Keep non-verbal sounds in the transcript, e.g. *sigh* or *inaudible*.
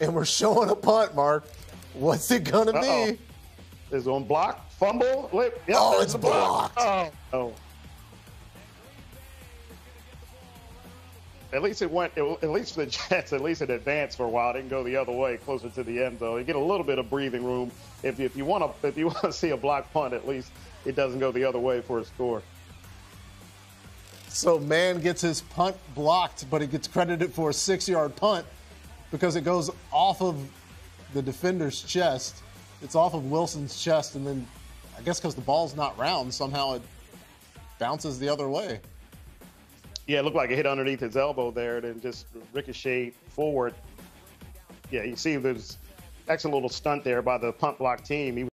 and we're showing a punt, Mark. What's it gonna Uh-oh. be? Is it on block, fumble. Wait, yep, Oh, it's the block. blocked. Oh, oh. At least it went. At least the *laughs* Jets, at least it advanced for a while. Didn't go the other way, closer to the end zone. You get a little bit of breathing room. If if you want to if you *laughs* want to see a block punt, at least it doesn't go the other way for a score. So Mann gets his punt blocked, but he gets credited for a six-yard punt because it goes off of the defender's chest. It's off of Wilson's chest, and then I guess because the ball's not round, somehow it bounces the other way. Yeah, it looked like it hit underneath his elbow there, and then just ricocheted forward. Yeah, you see there's excellent little stunt there by the punt block team. He